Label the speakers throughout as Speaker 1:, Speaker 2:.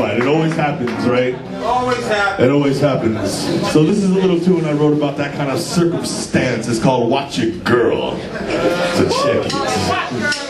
Speaker 1: fight. It always happens, right?
Speaker 2: Always happens.
Speaker 1: It always happens. So this is a little tune I wrote about that kind of circumstance. It's called Watch Your Girl. So check it.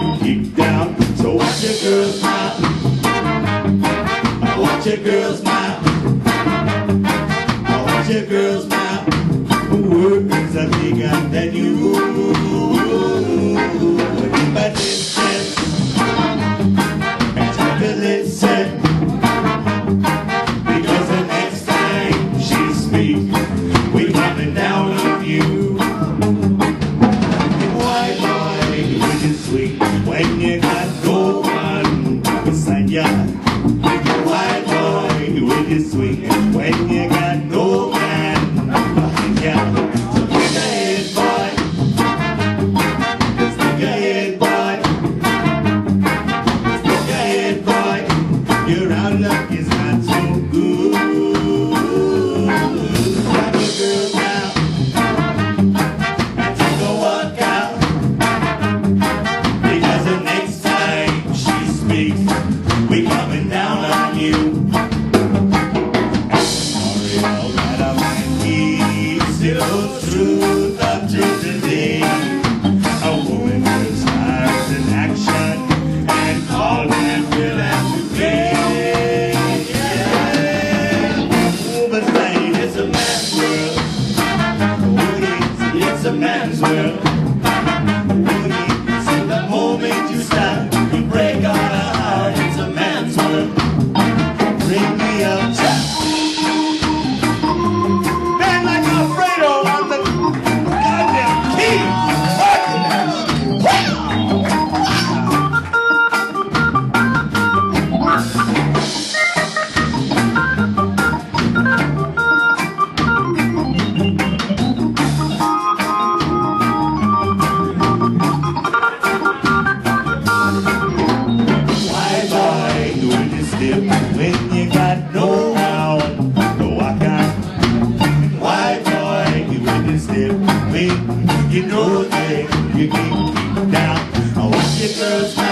Speaker 1: get kicked down. So watch your girl smile. Watch your girl smile. man's will. You know that you get down. I watch your girls.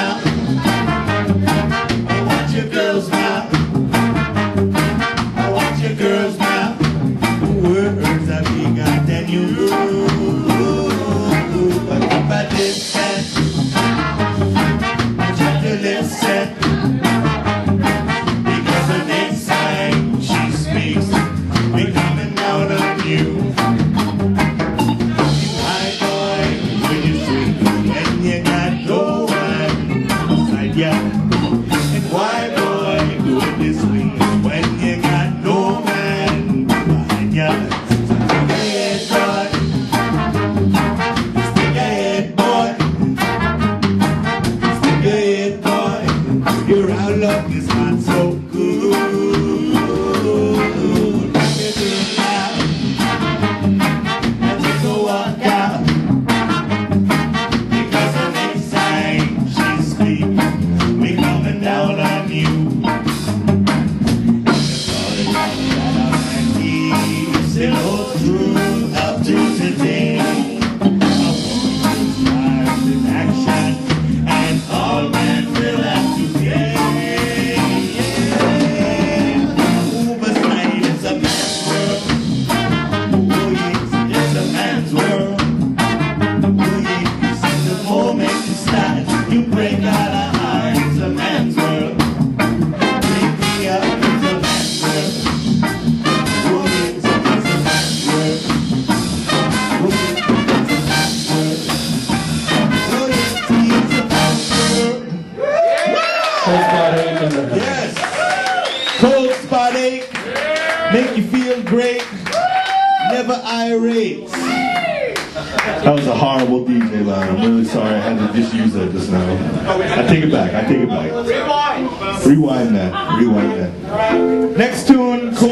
Speaker 1: down on you. Still true up to today. In action, and all men will have to pay. A man's world. A man's world. The moment you start. You break out. Make you feel great. Never irate. That was a horrible DJ line. I'm really sorry I had to just use that just now. I take it back. I take it back.
Speaker 2: Rewind.
Speaker 1: Rewind that. Rewind that. Next tune. Cool.